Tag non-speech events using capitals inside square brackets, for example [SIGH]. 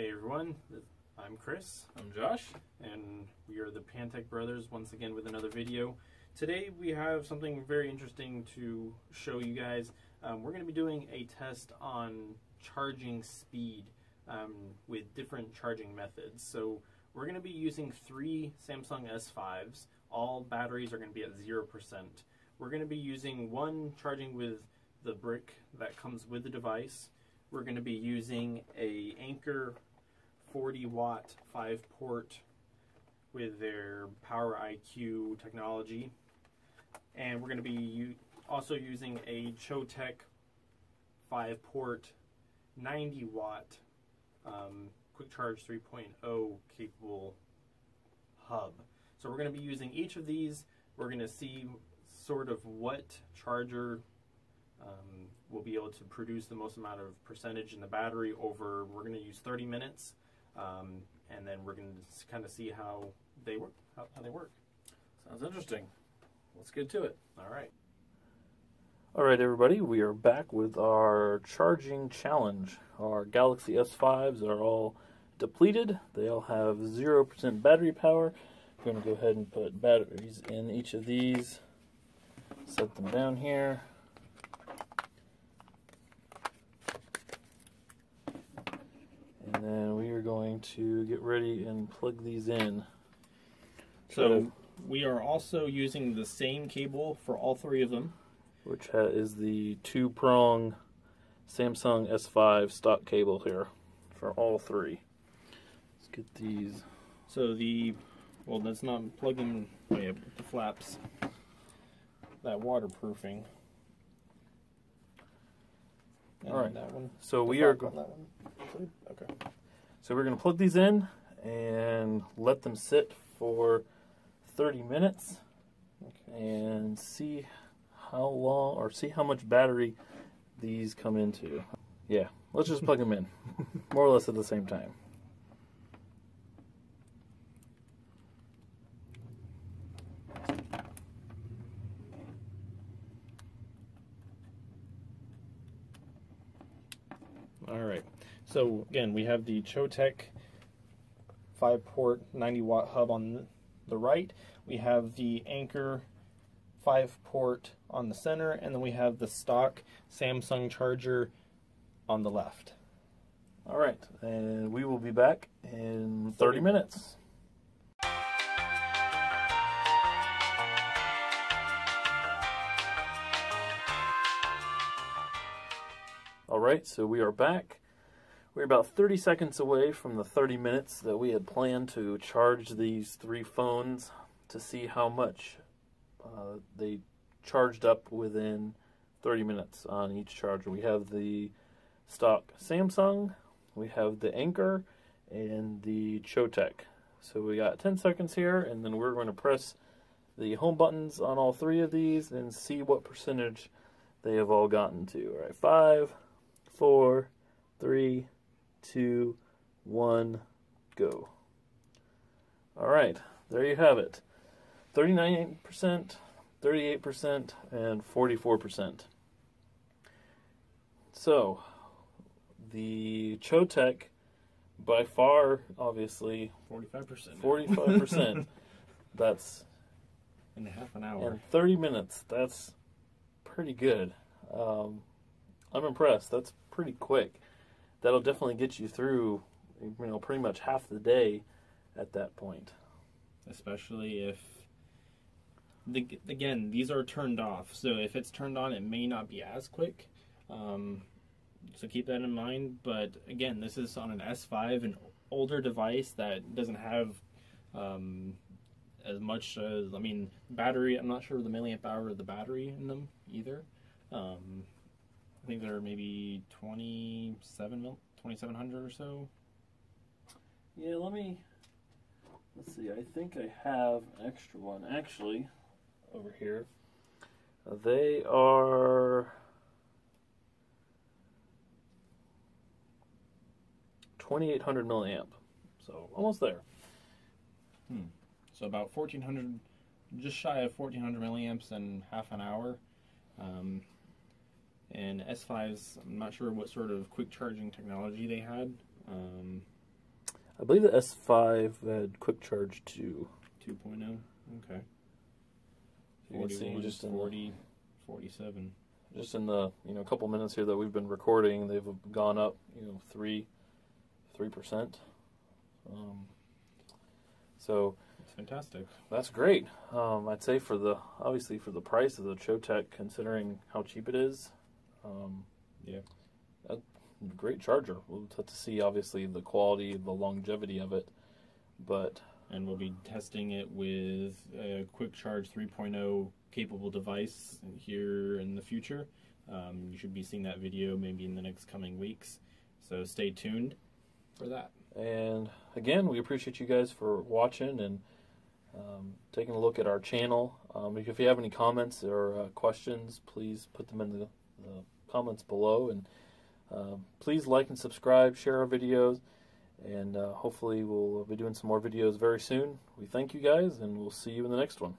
Hey everyone, I'm Chris. I'm Josh. And we are the Pantek Brothers once again with another video. Today we have something very interesting to show you guys. Um, we're going to be doing a test on charging speed um, with different charging methods. So we're going to be using three Samsung S5s. All batteries are going to be at 0%. We're going to be using one charging with the brick that comes with the device. We're going to be using a Anker 40 watt 5 port with their Power IQ technology. And we're going to be also using a Choetech 5 port 90 watt um, Quick Charge 3.0 capable hub. So we're going to be using each of these. We're going to see sort of what charger um, will be able to produce the most amount of percentage in the battery over, we're going to use 30 minutes, um, and then we're going to kind of see how they work. How, how they work. Sounds interesting. Let's get to it. All right. All right, everybody, we are back with our charging challenge. Our Galaxy S5s are all depleted. They all have 0% battery power. We're going to go ahead and put batteries in each of these, set them down here. And then we are going to get ready and plug these in. So uh, we are also using the same cable for all three of them. Which is the two prong Samsung S5 stock cable here for all three. Let's get these. So the, well, that's not plugging oh yeah, the flaps. That waterproofing. And all right. That one. So we are going. Okay. So we're going to plug these in and let them sit for 30 minutes and see how long or see how much battery these come into. Yeah, let's just plug them in [LAUGHS] more or less at the same time. All right. So again, we have the Choetech 5 port 90 watt hub on the right. We have the Anker 5 port on the center, and then we have the stock Samsung charger on the left. All right, and we will be back in 30 minutes. All right, so we are back. We're about 30 seconds away from the 30 minutes that we had planned to charge these three phones to see how much uh, they charged up within 30 minutes on each charger. We have the stock Samsung, we have the Anker, and the Choetech. So we got 10 seconds here, and then we're going to press the home buttons on all three of these and see what percentage they have all gotten to. All right, five, four, three, two, one, go. All right, there you have it. 39%, 38%, and 44%. So, the Choetech, by far, obviously, 45%. 45%. [LAUGHS] that's in half an hour. And 30 minutes. That's pretty good. Um, I'm impressed. That's pretty quick that'll definitely get you through, you know, pretty much half the day at that point. Especially if, the, again, these are turned off. So if it's turned on, it may not be as quick. Um, so keep that in mind. But again, this is on an S5, an older device that doesn't have um, as much as, I mean, battery, I'm not sure the milliamp hour of the battery in them either. Um, I think they're maybe 27 mil, 2700 or so. Yeah, let me. Let's see. I think I have an extra one actually over here. Uh, they are 2800 milliamp, so almost there. Hmm. So about 1400, just shy of 1400 milliamps in half an hour. Um, and S5s, I'm not sure what sort of quick charging technology they had. Um, I believe the S5 had quick charge too. 2.0. Okay. Can see 41, just in the- 40, 47. Just in the you know a couple minutes here that we've been recording, they've gone up you know three three percent. Um, so It's fantastic. that's great. Um, I'd say for the obviously for the price of the Choetech, considering how cheap it is, um, Yeah. a great charger. We'll have to see obviously the quality, the longevity of it, but And we'll be testing it with a Quick Charge 3.0 capable device here in the future. Um, you should be seeing that video maybe in the next coming weeks. So stay tuned for that. And again, we appreciate you guys for watching and um, taking a look at our channel. Um, if you have any comments or uh, questions, please put them in the, the comments below. And uh, please like and subscribe, share our videos, and uh, hopefully we'll be doing some more videos very soon. We thank you guys, and we'll see you in the next one.